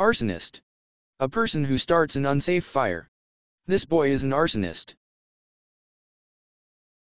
Arsonist. A person who starts an unsafe fire. This boy is an arsonist.